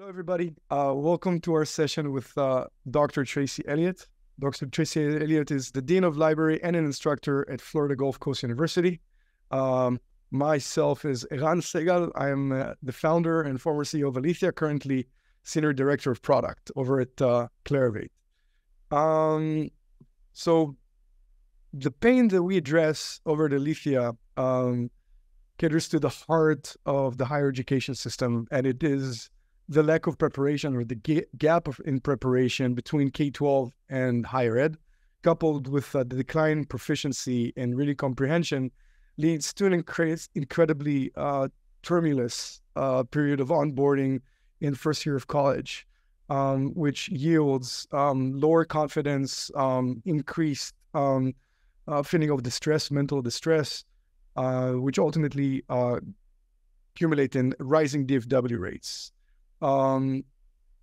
Hello, everybody. Uh, welcome to our session with uh, Dr. Tracy Elliott. Dr. Tracy Elliott is the Dean of Library and an instructor at Florida Gulf Coast University. Um, myself is Eran Segal. I am uh, the founder and former CEO of Alethea, currently Senior Director of Product over at uh, Clarivate. Um, so the pain that we address over at Alethea um, caters to the heart of the higher education system, and it is the lack of preparation or the ga- gap of, in preparation between K 12 and higher ed, coupled with uh, the decline in proficiency and really comprehension, leads to an incre- incredibly uh, tumultuous uh, period of onboarding in first year of college, um, which yields um, lower confidence, um, increased um, uh, feeling of distress, mental distress, uh, which ultimately uh, accumulate in rising DFW rates. Um,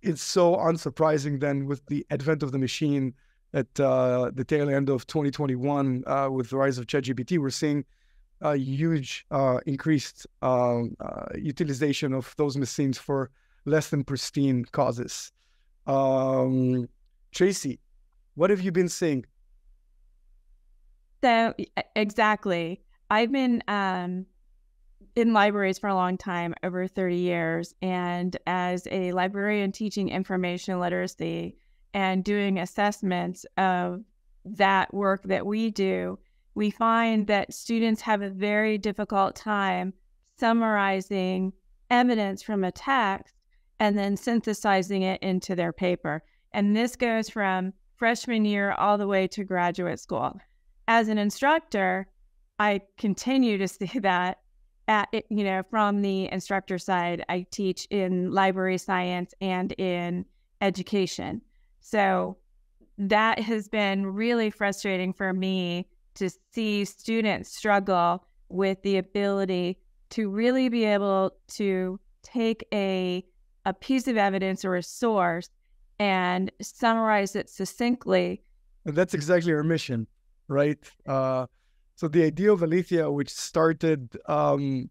it's so unsurprising then with the advent of the machine at uh, the tail end of 2021 uh, with the rise of ChatGPT, we're seeing a huge uh, increased um, uh, utilization of those machines for less than pristine causes. Um, Tracy, what have you been seeing? So exactly, I've been um, in libraries for a long time, over 30 years, and as a librarian teaching information literacy and doing assessments of that work that we do, we find that students have a very difficult time summarizing evidence from a text and then synthesizing it into their paper. And this goes from freshman year all the way to graduate school. As an instructor, I continue to see that at you know from the instructor side. I teach in library science and in education. So that has been really frustrating for me to see students struggle with the ability to really be able to take a a piece of evidence or a source and summarize it succinctly. And that's exactly our mission, right? Uh, so the idea of Alethea, which started um,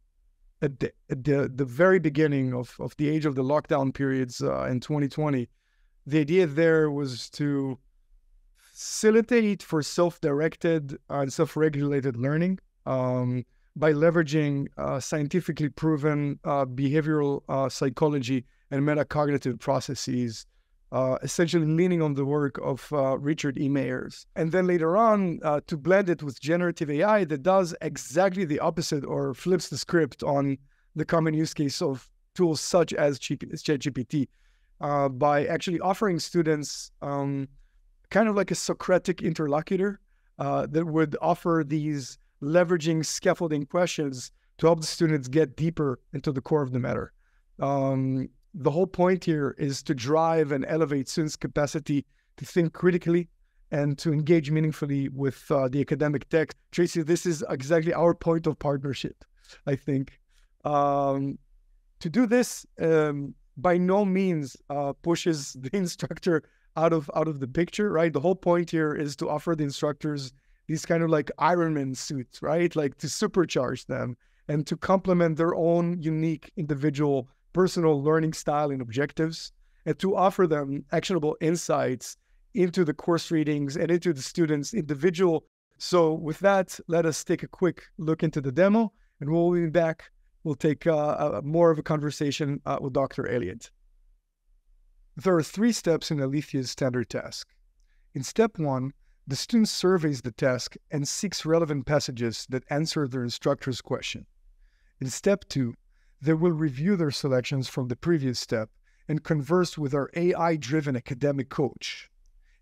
at, the, at the, the very beginning of, of the age of the lockdown periods uh, in 2020, the idea there was to facilitate for self-directed and self-regulated learning um, by leveraging uh, scientifically proven uh, behavioral uh, psychology and metacognitive processes, uh, essentially leaning on the work of uh, Richard E. Mayers. And then later on, uh, to blend it with generative AI that does exactly the opposite or flips the script on the common use case of tools such as ChatGPT uh, by actually offering students um, kind of like a Socratic interlocutor uh, that would offer these leveraging scaffolding questions to help the students get deeper into the core of the matter. Um, the whole point here is to drive and elevate students' capacity to think critically and to engage meaningfully with uh, the academic text. Tracy, this is exactly our point of partnership, I think. Um, to do this, um, by no means uh, pushes the instructor out of out of the picture, right? The whole point here is to offer the instructors these kind of like Ironman suits, right? Like to supercharge them and to complement their own unique individual personal learning style and objectives, and to offer them actionable insights into the course readings and into the students' individual. So, with that, let us take a quick look into the demo, and we'll be back. We'll take uh, more of a conversation uh, with Dr. Elliott. There are three steps in Alethea's standard task. In step one, the student surveys the task and seeks relevant passages that answer their instructor's question. In step two, they will review their selections from the previous step and converse with our AI driven academic coach.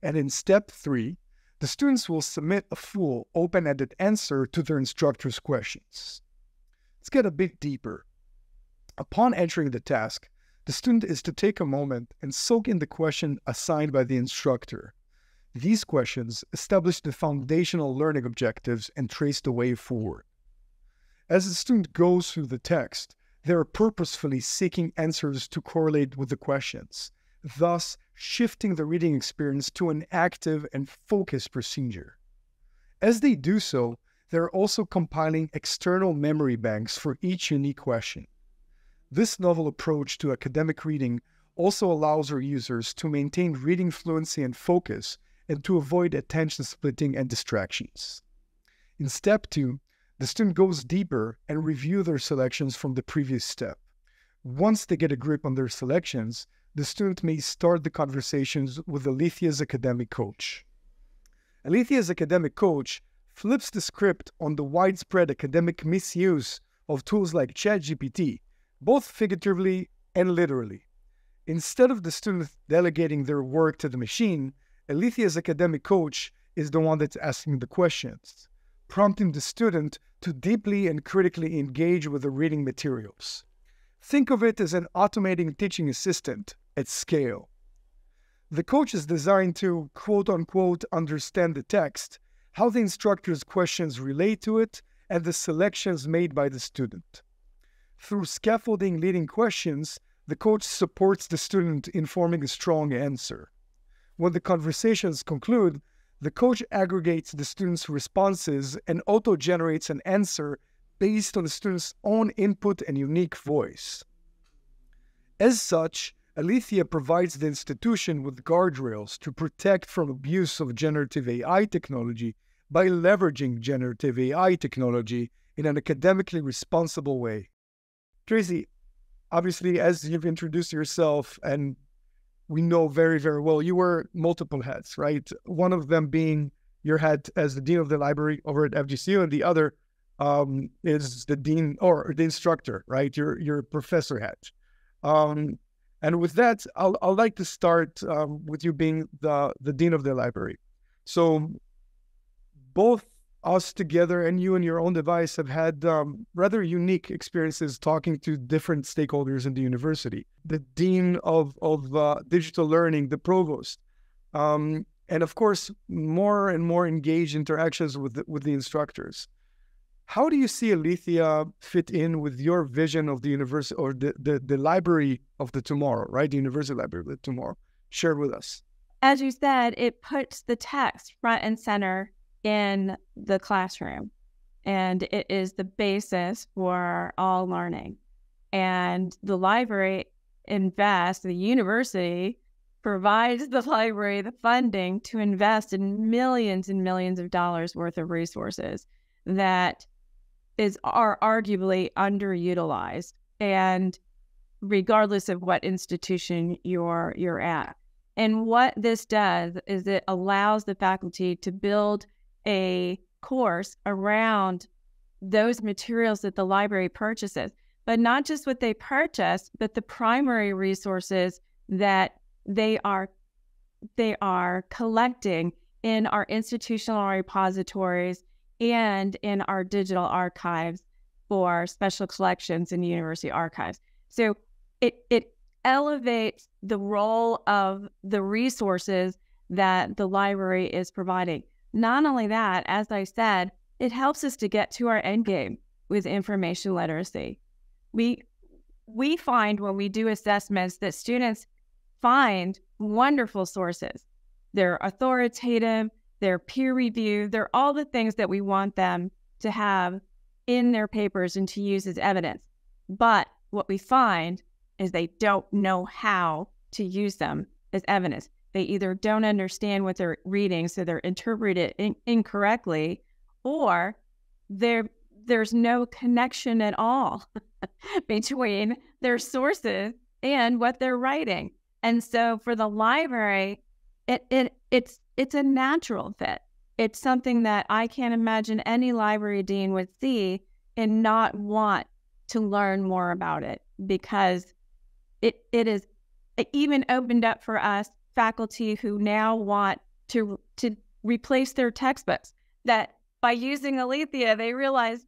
And in step three, the students will submit a full open ended answer to their instructor's questions. Let's get a bit deeper. Upon entering the task, the student is to take a moment and soak in the question assigned by the instructor. These questions establish the foundational learning objectives and trace the way forward. As the student goes through the text, they're purposefully seeking answers to correlate with the questions, thus shifting the reading experience to an active and focused procedure. As they do so, they're also compiling external memory banks for each unique question. This novel approach to academic reading also allows our users to maintain reading fluency and focus and to avoid attention splitting and distractions. In step two, the student goes deeper and review their selections from the previous step. Once they get a grip on their selections, the student may start the conversations with Alethea's academic coach. Alethea's academic coach flips the script on the widespread academic misuse of tools like ChatGPT, both figuratively and literally. Instead of the student delegating their work to the machine, Alethea's academic coach is the one that's asking the questions, prompting the student to deeply and critically engage with the reading materials. Think of it as an automating teaching assistant at scale. The coach is designed to quote unquote understand the text, how the instructor's questions relate to it, and the selections made by the student. Through scaffolding leading questions, the coach supports the student in forming a strong answer. When the conversations conclude, the coach aggregates the student's responses and auto generates an answer based on the student's own input and unique voice. As such, Alethea provides the institution with guardrails to protect from abuse of generative AI technology by leveraging generative AI technology in an academically responsible way. Tracy, obviously, as you've introduced yourself, and we know very, very well, you wear multiple hats, right? One of them being your hat as the dean of the library over at FGCU, and the other um, is the dean or the instructor, right? Your your professor hat. Um, and with that, I'll, I'd like to start um, with you being the the dean of the library. So both us together and you and your own device have had um, rather unique experiences talking to different stakeholders in the university. The dean of, of uh, digital learning, the provost, um, and of course, more and more engaged interactions with the, with the instructors. How do you see Alethea fit in with your vision of the university or the, the, the library of the tomorrow, right? The university library of the tomorrow. Share with us. As you said, it puts the text front and center in the classroom. And it is the basis for all learning. And the library invests, the university provides the library the funding to invest in millions and millions of dollars worth of resources that is are arguably underutilized and regardless of what institution you're you're at. And what this does is it allows the faculty to build a course around those materials that the library purchases, but not just what they purchase, but the primary resources that they are they are collecting in our institutional repositories and in our digital archives for special collections and university archives. So it it elevates the role of the resources that the library is providing. Not only that, as I said, it helps us to get to our end game with information literacy. We we find when we do assessments that students find wonderful sources. They're authoritative, they're peer reviewed, they're all the things that we want them to have in their papers and to use as evidence. But what we find is they don't know how to use them as evidence. They either don't understand what they're reading, so they're interpreting it in- incorrectly, or there there's no connection at all between their sources and what they're writing. And so for the library, it, it it's it's a natural fit. It's something that I can't imagine any library dean would see and not want to learn more about it because it it is it even opened up for us faculty who now want to to replace their textbooks. That by using Alethea, they realize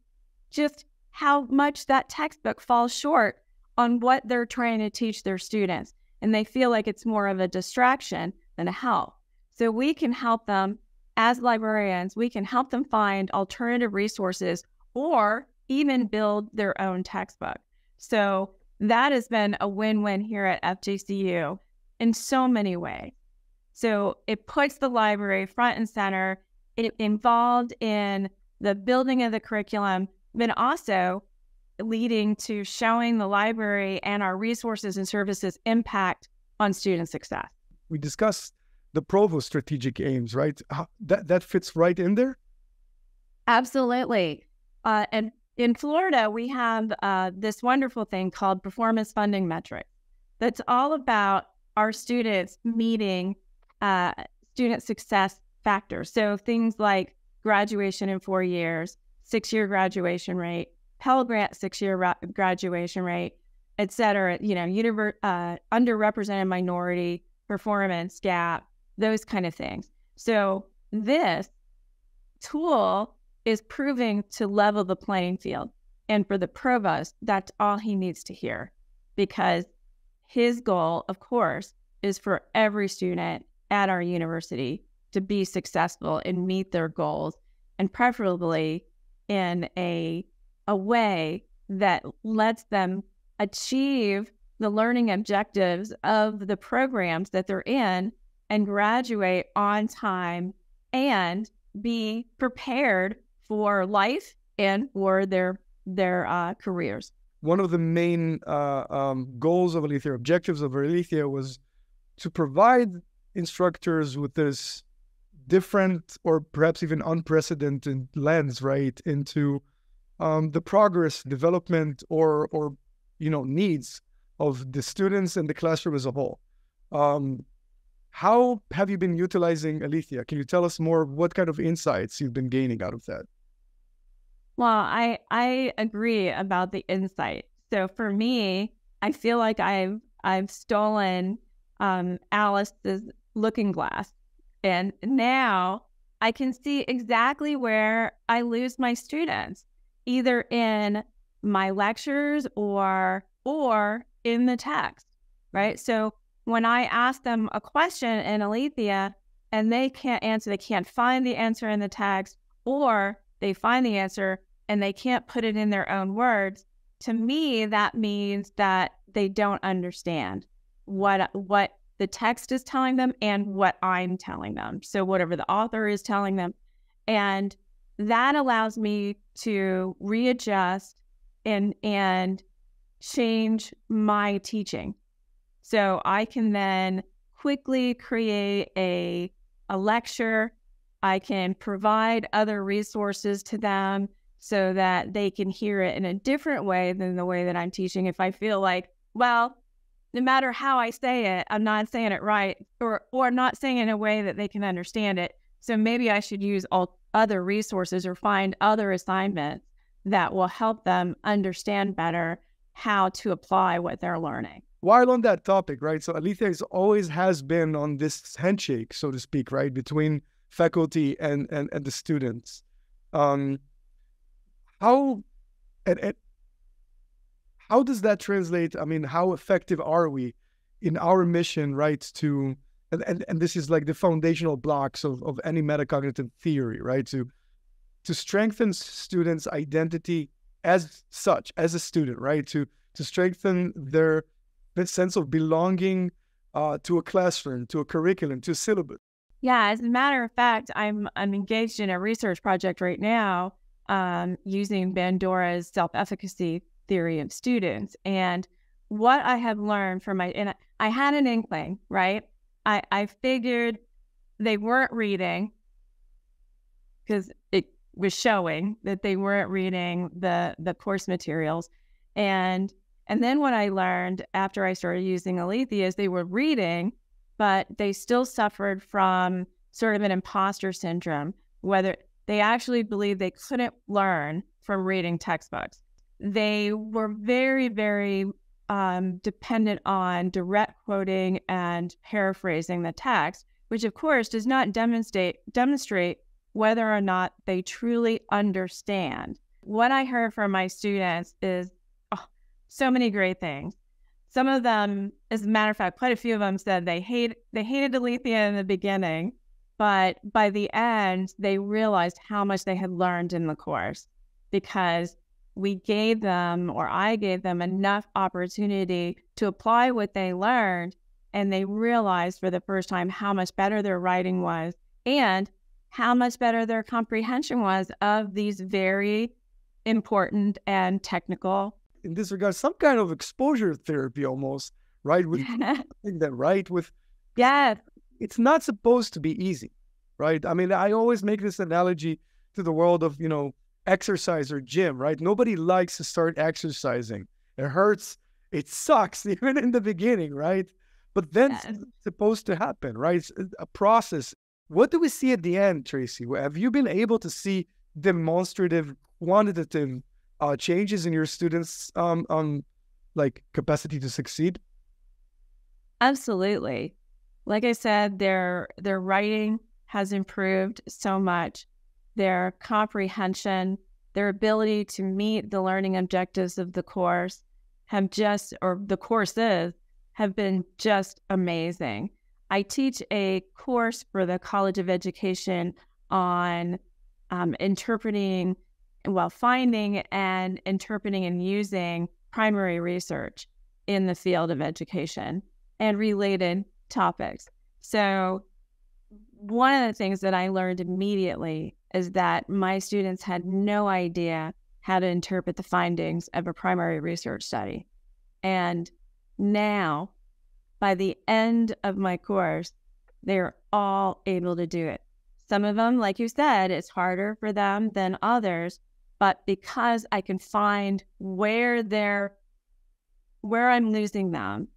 just how much that textbook falls short on what they're trying to teach their students. And they feel like it's more of a distraction than a help. So we can help them as librarians, we can help them find alternative resources or even build their own textbook. So that has been a win win here at FGCU in so many ways. So it puts the library front and center. It involved in the building of the curriculum, but also leading to showing the library and our resources and services impact on student success. We discussed the provost strategic aims, right? That that fits right in there. Absolutely. Uh, and in Florida, we have uh, this wonderful thing called performance funding metric. That's all about our students meeting uh, student success factors. So things like graduation in four years, six year graduation rate, Pell Grant six year ra- graduation rate, et cetera, you know, univer- uh, underrepresented minority performance gap, those kind of things. So this tool is proving to level the playing field. And for the provost, that's all he needs to hear because his goal, of course, is for every student at our university to be successful and meet their goals, and preferably in a, a way that lets them achieve the learning objectives of the programs that they're in and graduate on time and be prepared for life and for their their uh, careers. One of the main uh, um, goals of Alethea, objectives of Alethea, was to provide instructors with this different or perhaps even unprecedented lens, right, into um, the progress, development, or or you know needs of the students and the classroom as a whole. Um, how have you been utilizing Alethea? Can you tell us more? What kind of insights you've been gaining out of that? Well, I I agree about the insight. So for me, I feel like I've I've stolen um, Alice's looking glass, and now I can see exactly where I lose my students, either in my lectures or or in the text, right? So when I ask them a question in Alethea and they can't answer, they can't find the answer in the text, or they find the answer and they can't put it in their own words, to me that means that they don't understand what what the text is telling them and what I'm telling them. So whatever the author is telling them and that allows me to readjust and and change my teaching. So I can then quickly create a a lecture. I can provide other resources to them so that they can hear it in a different way than the way that I'm teaching. If I feel like, well, no matter how I say it, I'm not saying it right or or not saying it in a way that they can understand it. So maybe I should use all other resources or find other assignments that will help them understand better how to apply what they're learning. While on that topic, right? So Alethea always has been on this handshake, so to speak, right, between faculty and and, and the students. Um, how and, and how does that translate? I mean, how effective are we in our mission, right? To and, and, and this is like the foundational blocks of, of any metacognitive theory, right? To to strengthen students' identity as such, as a student, right? To to strengthen their sense of belonging uh, to a classroom, to a curriculum, to a syllabus. Yeah, as a matter of fact, I'm I'm engaged in a research project right now um, using Bandura's self-efficacy theory of students. And what I have learned from my, and I had an inkling, right? I, I figured they weren't reading because it was showing that they weren't reading the the course materials. And and then what I learned after I started using Alethea is they were reading, but they still suffered from sort of an imposter syndrome, whether they actually believed they couldn't learn from reading textbooks. They were very, very um, dependent on direct quoting and paraphrasing the text, which of course does not demonstrate demonstrate whether or not they truly understand. What I heard from my students is oh, so many great things. Some of them, as a matter of fact, quite a few of them said they hate they hated Alethea in the beginning, but by the end, they realized how much they had learned in the course because we gave them, or I gave them, enough opportunity to apply what they learned. And they realized for the first time how much better their writing was and how much better their comprehension was of these very important and technical. In this regard, some kind of exposure therapy almost right? With that right with yes, it's not supposed to be easy, right? I mean, I always make this analogy to the world of you know exercise or gym, right? Nobody likes to start exercising. It hurts. It sucks even in the beginning, right? But then yes. it's supposed to happen, right? It's a process. What do we see at the end, Tracy? Have you been able to see demonstrative, quantitative uh, changes in your students' um, um, like capacity to succeed? Absolutely. Like I said, their their writing has improved so much. Their comprehension, their ability to meet the learning objectives of the course have just or the courses have been just amazing. I teach a course for the College of Education on um, interpreting, well, finding and interpreting and using primary research in the field of education and related topics. So, one of the things that I learned immediately is that my students had no idea how to interpret the findings of a primary research study. And now, by the end of my course, they're all able to do it. Some of them, like you said, it's harder for them than others, but because I can find where they're where I'm losing them,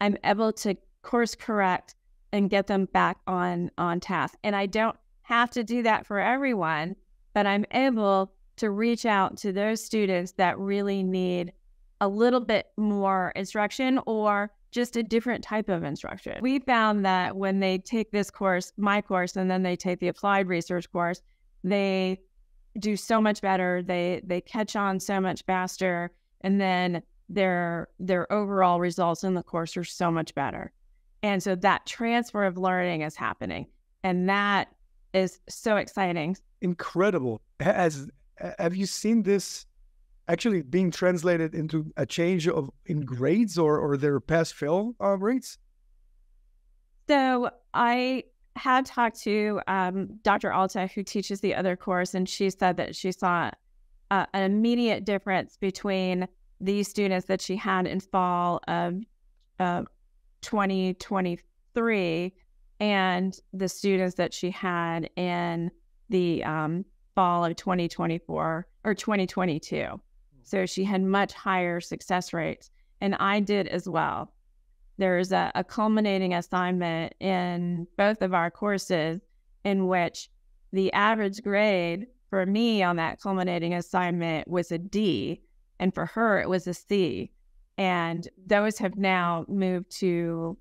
I'm able to course correct and get them back on on task. And I don't have to do that for everyone, but I'm able to reach out to those students that really need a little bit more instruction or just a different type of instruction. We found that when they take this course, my course, and then they take the applied research course, they do so much better. They they catch on so much faster, and then their their overall results in the course are so much better. And so that transfer of learning is happening, and that is so exciting. Incredible. Has have you seen this actually being translated into a change of in grades or or their pass fail uh, rates? So I had talked to um, Dr. Alta, who teaches the other course, and she said that she saw uh, an immediate difference between these students that she had in fall of uh, 2023 and the students that she had in the um, fall of 2024 or 2022. So she had much higher success rates. And I did as well. There's a, a culminating assignment in both of our courses in which the average grade for me on that culminating assignment was a D, and for her, it was a C. And those have now moved to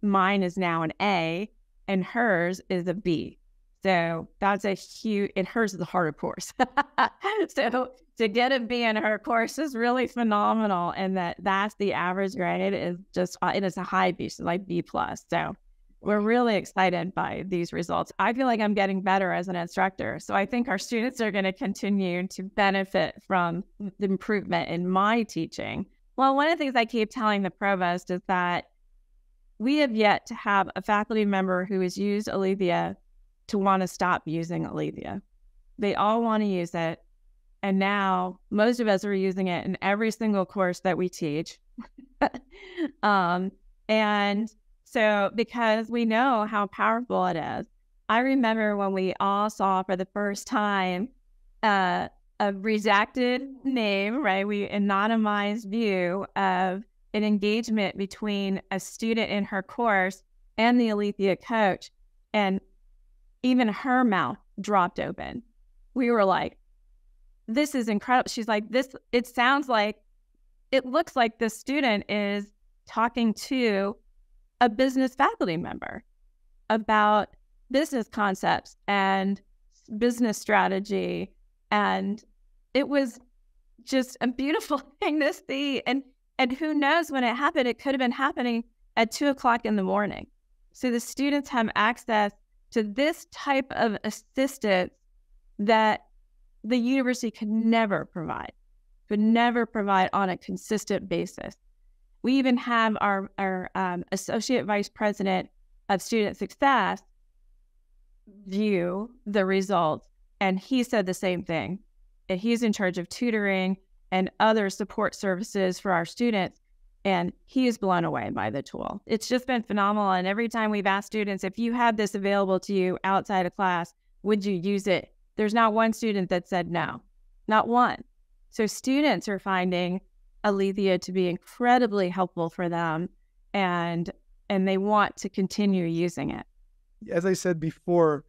mine is now an A, and hers is a B. So that's a huge, and hers is a harder course. so to get a B in her course is really phenomenal. And that that's the average grade is just, uh, it is a high B, so like B plus. So we're really excited by these results. I feel like I'm getting better as an instructor. So I think our students are going to continue to benefit from the improvement in my teaching. Well, one of the things I keep telling the provost is that we have yet to have a faculty member who has used Alethea to want to stop using Alethea. They all want to use it. And now most of us are using it in every single course that we teach. um, and so, because we know how powerful it is, I remember when we all saw for the first time uh, a redacted name, right? We anonymized view of an engagement between a student in her course and the Alethea coach. And even her mouth dropped open. We were like, this is incredible. She's like, this, it sounds like, it looks like the student is talking to a business faculty member about business concepts and business strategy. And it was just a beautiful thing to see. And and who knows when it happened, it could have been happening at two o'clock in the morning. So the students have access to this type of assistance that the university could never provide, could never provide on a consistent basis. We even have our, our um, associate vice president of student success view the results, and he said the same thing. And he's in charge of tutoring and other support services for our students. And he is blown away by the tool. It's just been phenomenal. And every time we've asked students, if you had this available to you outside of class, would you use it? There's not one student that said no, not one. So students are finding Alethea to be incredibly helpful for them and and they want to continue using it. As I said before,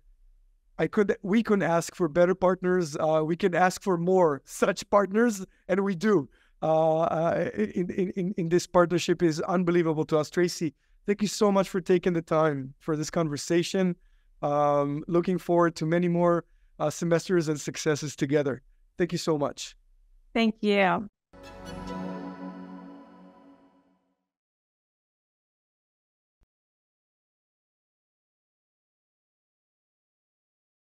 I could we couldn't ask for better partners. Uh, we can ask for more such partners, and we do. Uh, uh in, in in this partnership is unbelievable to us, Tracy. Thank you so much for taking the time for this conversation. Um, looking forward to many more uh, semesters and successes together. Thank you so much. Thank you.